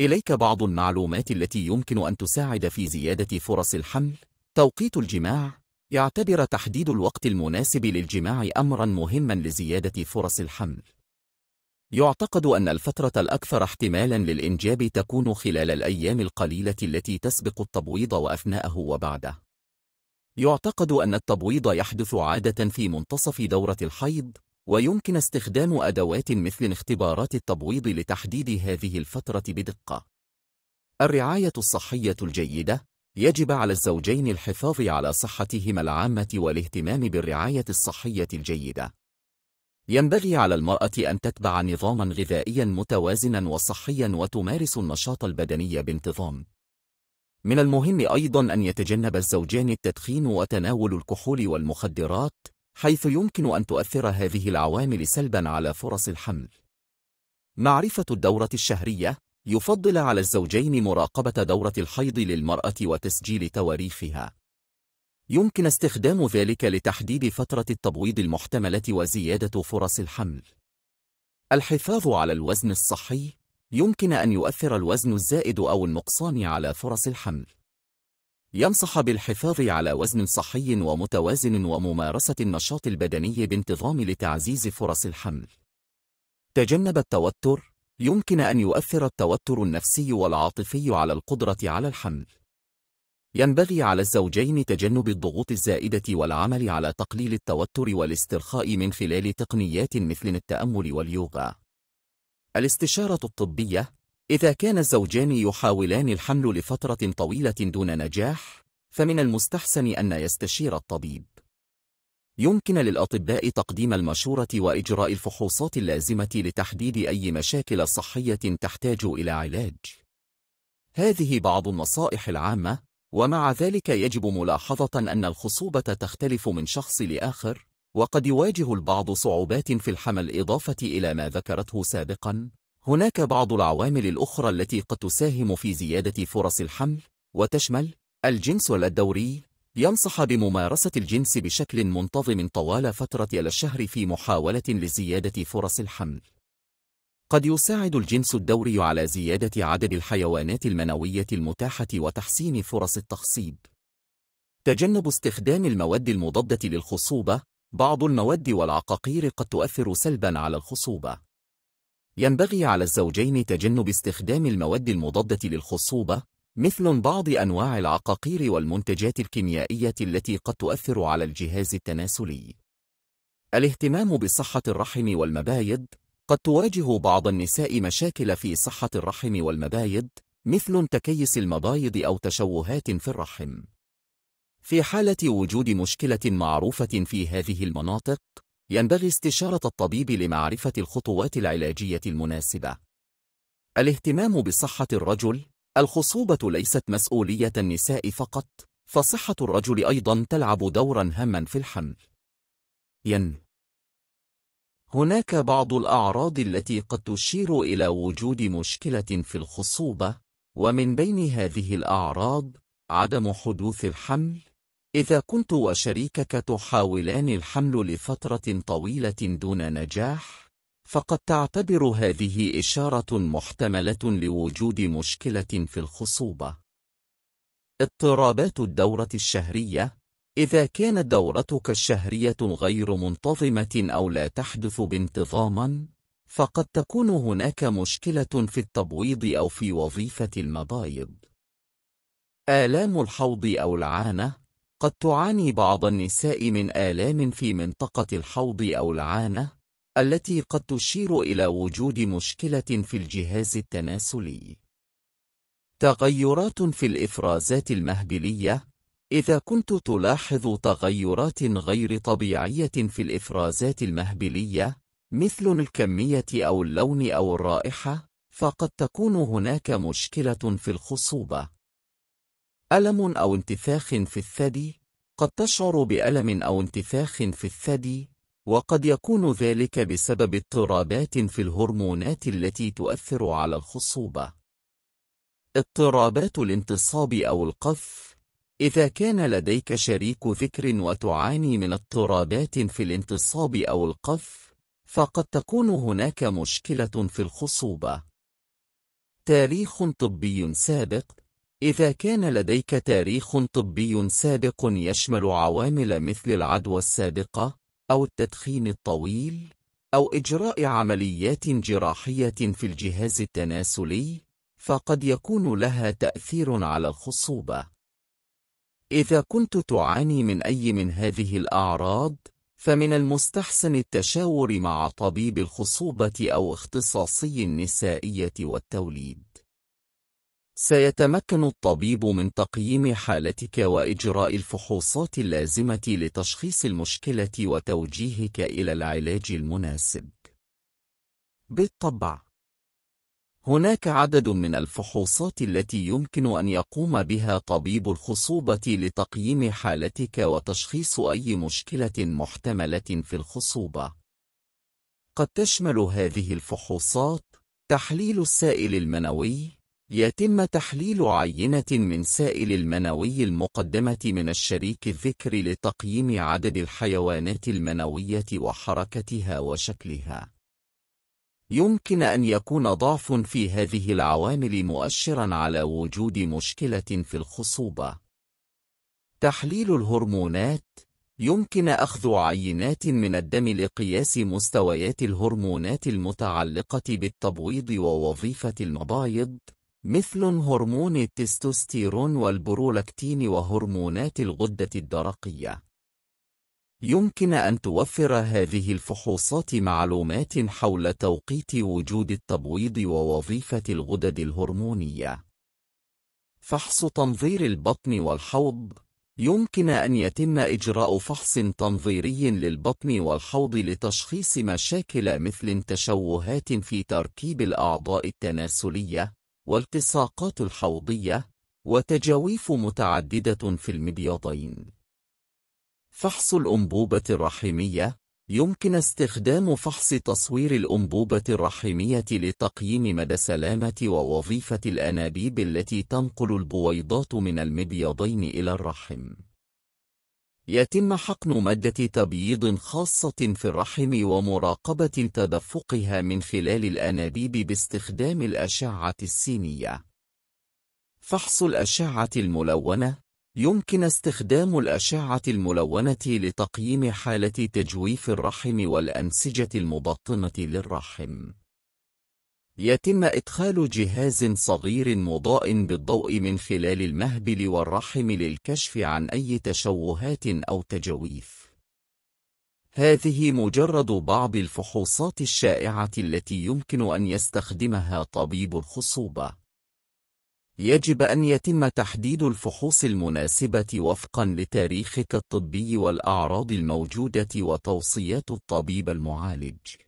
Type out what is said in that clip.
إليك بعض المعلومات التي يمكن أن تساعد في زيادة فرص الحمل. توقيت الجماع. يعتبر تحديد الوقت المناسب للجماع أمرا مهما لزيادة فرص الحمل. يعتقد أن الفترة الأكثر احتمالا للإنجاب تكون خلال الأيام القليلة التي تسبق التبويض وأثناءه وبعده. يعتقد أن التبويض يحدث عادة في منتصف دورة الحيض. ويمكن استخدام أدوات مثل اختبارات التبويض لتحديد هذه الفترة بدقة. الرعاية الصحية الجيدة يجب على الزوجين الحفاظ على صحتهما العامة والاهتمام بالرعاية الصحية الجيدة. ينبغي على المرأة أن تتبع نظاما غذائيا متوازنا وصحيا وتمارس النشاط البدني بانتظام. من المهم أيضا أن يتجنب الزوجان التدخين وتناول الكحول والمخدرات حيث يمكن أن تؤثر هذه العوامل سلبا على فرص الحمل. معرفة الدورة الشهرية يفضل على الزوجين مراقبة دورة الحيض للمرأة وتسجيل تواريخها. يمكن استخدام ذلك لتحديد فترة التبويض المحتملة وزيادة فرص الحمل. الحفاظ على الوزن الصحي يمكن أن يؤثر الوزن الزائد أو النقصان على فرص الحمل. ينصح بالحفاظ على وزن صحي ومتوازن وممارسة النشاط البدني بانتظام لتعزيز فرص الحمل. تجنب التوتر يمكن أن يؤثر التوتر النفسي والعاطفي على القدرة على الحمل. ينبغي على الزوجين تجنب الضغوط الزائدة والعمل على تقليل التوتر والاسترخاء من خلال تقنيات مثل التأمل واليوغا. الاستشارة الطبية إذا كان الزوجان يحاولان الحمل لفترة طويلة دون نجاح، فمن المستحسن أن يستشير الطبيب. يمكن للأطباء تقديم المشورة وإجراء الفحوصات اللازمة لتحديد أي مشاكل صحية تحتاج إلى علاج. هذه بعض النصائح العامة، ومع ذلك يجب ملاحظة أن الخصوبة تختلف من شخص لآخر، وقد يواجه البعض صعوبات في الحمل إضافة إلى ما ذكرته سابقاً، هناك بعض العوامل الأخرى التي قد تساهم في زيادة فرص الحمل وتشمل الجنس الدوري ينصح بممارسة الجنس بشكل منتظم طوال فترة الشهر في محاولة لزيادة فرص الحمل. قد يساعد الجنس الدوري على زيادة عدد الحيوانات المنوية المتاحة وتحسين فرص التخصيب. تجنب استخدام المواد المضادة للخصوبة بعض المواد والعقاقير قد تؤثر سلبا على الخصوبة. ينبغي على الزوجين تجنب استخدام المواد المضادة للخصوبة مثل بعض أنواع العقاقير والمنتجات الكيميائية التي قد تؤثر على الجهاز التناسلي. الاهتمام بصحة الرحم والمبايض قد تواجه بعض النساء مشاكل في صحة الرحم والمبايض مثل تكيس المبايض أو تشوهات في الرحم. في حالة وجود مشكلة معروفة في هذه المناطق، ينبغي استشارة الطبيب لمعرفة الخطوات العلاجية المناسبة. الاهتمام بصحة الرجل الخصوبة ليست مسؤولية النساء فقط، فصحة الرجل أيضا تلعب دورا هاما في الحمل. ين هناك بعض الأعراض التي قد تشير إلى وجود مشكلة في الخصوبة، ومن بين هذه الأعراض عدم حدوث الحمل، إذا كنت وشريكك تحاولان الحمل لفترة طويلة دون نجاح، فقد تعتبر هذه إشارة محتملة لوجود مشكلة في الخصوبة. اضطرابات الدورة الشهرية إذا كانت دورتك الشهرية غير منتظمة أو لا تحدث بانتظام، فقد تكون هناك مشكلة في التبويض أو في وظيفة المبايض. آلام الحوض أو العانة قد تعاني بعض النساء من آلام في منطقة الحوض أو العانة التي قد تشير إلى وجود مشكلة في الجهاز التناسلي. تغيرات في الإفرازات المهبلية إذا كنت تلاحظ تغيرات غير طبيعية في الإفرازات المهبلية مثل الكمية أو اللون أو الرائحة فقد تكون هناك مشكلة في الخصوبة. ألم أو انتفاخ في الثدي؟ قد تشعر بألم أو انتفاخ في الثدي وقد يكون ذلك بسبب اضطرابات في الهرمونات التي تؤثر على الخصوبة. اضطرابات الانتصاب أو القذف. إذا كان لديك شريك ذكر وتعاني من اضطرابات في الانتصاب أو القذف فقد تكون هناك مشكلة في الخصوبة. تاريخ طبي سابق. إذا كان لديك تاريخ طبي سابق يشمل عوامل مثل العدوى السابقة أو التدخين الطويل أو إجراء عمليات جراحية في الجهاز التناسلي فقد يكون لها تأثير على الخصوبة. إذا كنت تعاني من أي من هذه الأعراض فمن المستحسن التشاور مع طبيب الخصوبة أو اختصاصي النسائية والتوليد. سيتمكن الطبيب من تقييم حالتك وإجراء الفحوصات اللازمة لتشخيص المشكلة وتوجيهك إلى العلاج المناسب. بالطبع، هناك عدد من الفحوصات التي يمكن أن يقوم بها طبيب الخصوبة لتقييم حالتك وتشخيص أي مشكلة محتملة في الخصوبة. قد تشمل هذه الفحوصات تحليل السائل المنوي، يتم تحليل عينة من سائل المنوي المقدمة من الشريك الذكري لتقييم عدد الحيوانات المنوية وحركتها وشكلها. يمكن أن يكون ضعف في هذه العوامل مؤشرا على وجود مشكلة في الخصوبة. تحليل الهرمونات يمكن أخذ عينات من الدم لقياس مستويات الهرمونات المتعلقة بالتبويض ووظيفة المبايض مثل هرمون التستوستيرون والبرولاكتين وهرمونات الغدة الدرقية. يمكن أن توفر هذه الفحوصات معلومات حول توقيت وجود التبويض ووظيفة الغدد الهرمونية. فحص تنظير البطن والحوض يمكن أن يتم إجراء فحص تنظيري للبطن والحوض لتشخيص مشاكل مثل تشوهات في تركيب الأعضاء التناسلية، والتصاقات الحوضية وتجاويف متعددة في المبيضين فحص الأنبوبة الرحمية يمكن استخدام فحص تصوير الأنبوبة الرحمية لتقييم مدى سلامة ووظيفة الأنابيب التي تنقل البويضات من المبيضين إلى الرحم. يتم حقن مادة تبييض خاصة في الرحم ومراقبة تدفقها من خلال الأنابيب باستخدام الأشعة السينية. فحص الأشعة الملونة يمكن استخدام الأشعة الملونة لتقييم حالة تجويف الرحم والأنسجة المبطنة للرحم. يتم إدخال جهاز صغير مضاء بالضوء من خلال المهبل والرحم للكشف عن أي تشوهات أو تجويف. هذه مجرد بعض الفحوصات الشائعة التي يمكن أن يستخدمها طبيب الخصوبة. يجب أن يتم تحديد الفحوص المناسبة وفقا لتاريخك الطبي والأعراض الموجودة وتوصيات الطبيب المعالج.